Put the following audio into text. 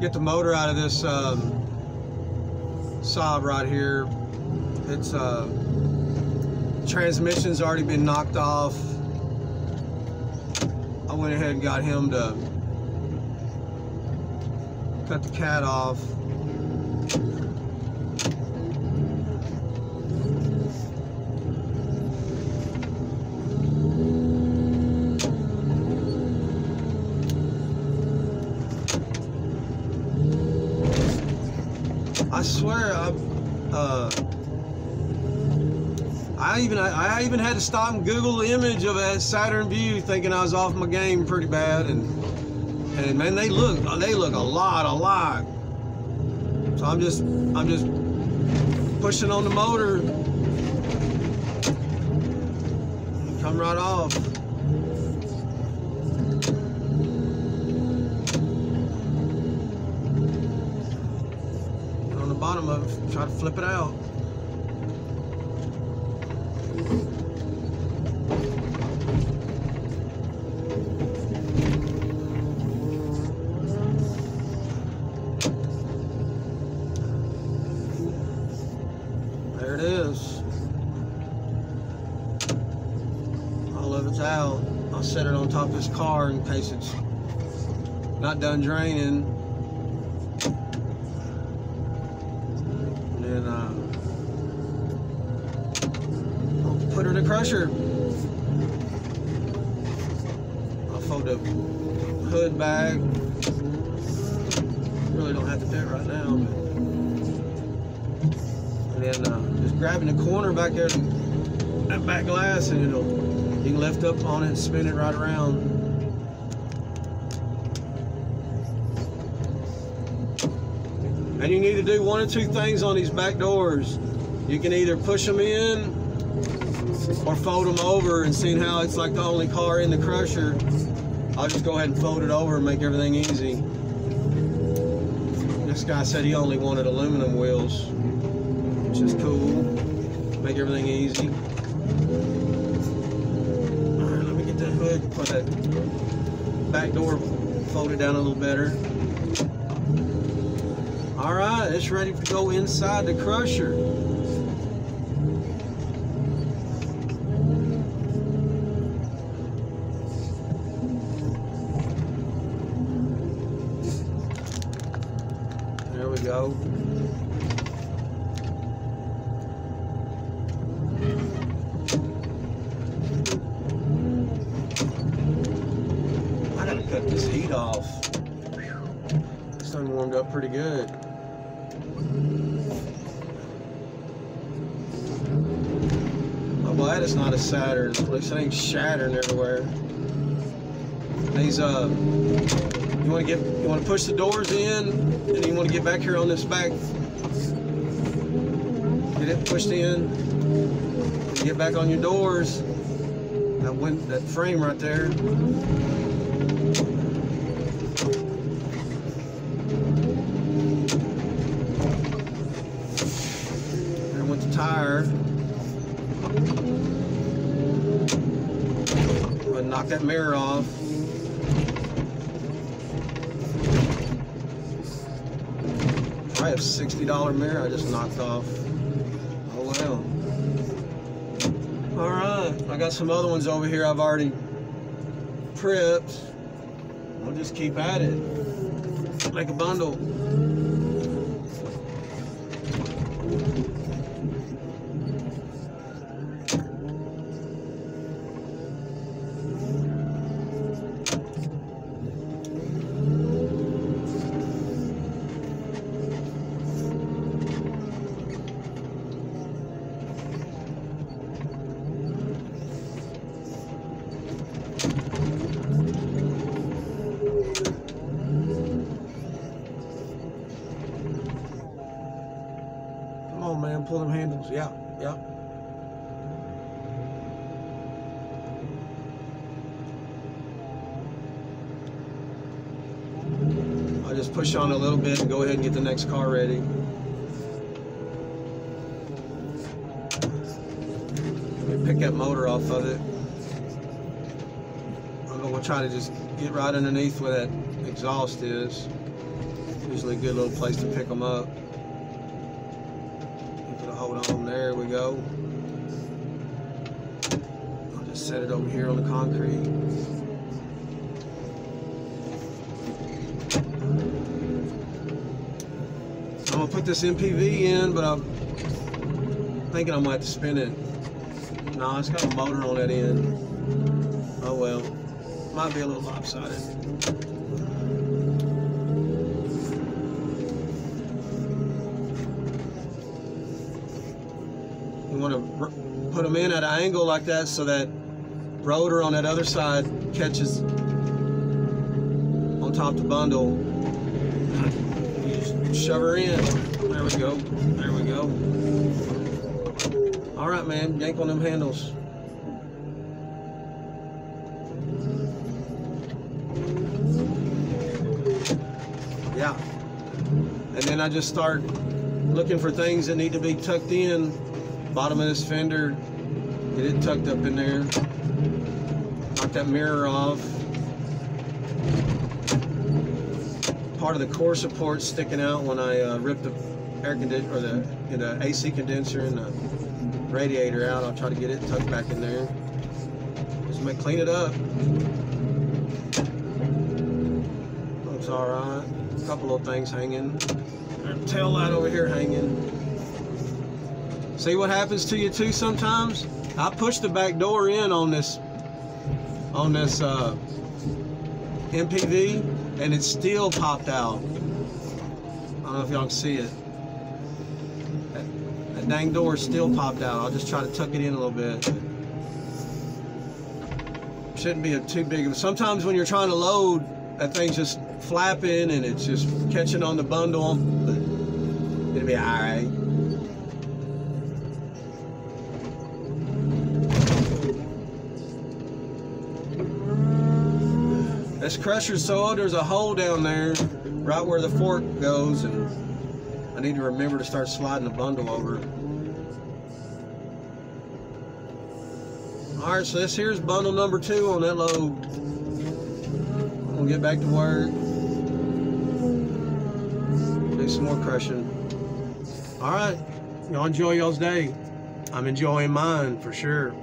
get the motor out of this um, Saab right here. It's uh, transmission's already been knocked off. I went ahead and got him to cut the cat off. I swear, I, uh, I even I, I even had to stop and Google the image of a Saturn Vue, thinking I was off my game pretty bad, and and man, they look they look a lot alike. So I'm just I'm just pushing on the motor, come right off. Bottom of it, try to flip it out. There it is. All of it's out. I'll set it on top of this car in case it's not done draining. And then uh, I'll fold the hood back. Really don't have to do it right now, but and then uh, just grabbing the corner back there, that back glass, and it'll you can lift up on it and spin it right around. And you need to do one or two things on these back doors. You can either push them in or fold them over and seeing how it's like the only car in the crusher. I'll just go ahead and fold it over and make everything easy. This guy said he only wanted aluminum wheels, which is cool. Make everything easy. All right, let me get that hood, put that back door folded down a little better. All right, it's ready to go inside the crusher. I gotta cut this heat off. This thing warmed up pretty good. I'm glad it's not a Saturn. It ain't shattering everywhere. These uh, you want to get you want to push the doors in, and you want to get back here on this back. Get it pushed in. Get back on your doors. That win that frame right there. And with the tire. Knock that mirror off. Have $60 mirror I just knocked off. Oh well. Alright, I got some other ones over here I've already prepped. We'll just keep at it. Make a bundle. On, man, pull them handles. Yeah, yeah. I'll just push on a little bit and go ahead and get the next car ready. Pick that motor off of it. I'm gonna try to just get right underneath where that exhaust is. Usually a good little place to pick them up. Hold on. There we go. I'll just set it over here on the concrete. I'm gonna put this MPV in, but I'm thinking I might have to spin it. No, it's got a motor on that end. Oh well. Might be a little lopsided. Put them in at an angle like that so that rotor on that other side catches on top of the bundle. You just shove her in. There we go. There we go. All right, man. Yank on them handles. Yeah. And then I just start looking for things that need to be tucked in. Bottom of this fender, get it tucked up in there. Knock that mirror off. Part of the core support sticking out when I uh, ripped the air conditioner or the, know, AC condenser and the radiator out. I'll try to get it tucked back in there. Just make clean it up. Looks all right. A couple of things hanging. Tail light over here hanging. See what happens to you too sometimes? I pushed the back door in on this on this uh, MPV and it still popped out. I don't know if y'all can see it. That, that dang door still popped out. I'll just try to tuck it in a little bit. Shouldn't be a too big of Sometimes when you're trying to load, that thing's just flapping and it's just catching on the bundle. It'll be alright. This crusher's so old, there's a hole down there right where the fork goes and I need to remember to start sliding the bundle over. Alright, so this here's bundle number two on that load. I'm gonna get back to work. Do some more crushing. Alright, y'all enjoy y'all's day. I'm enjoying mine for sure.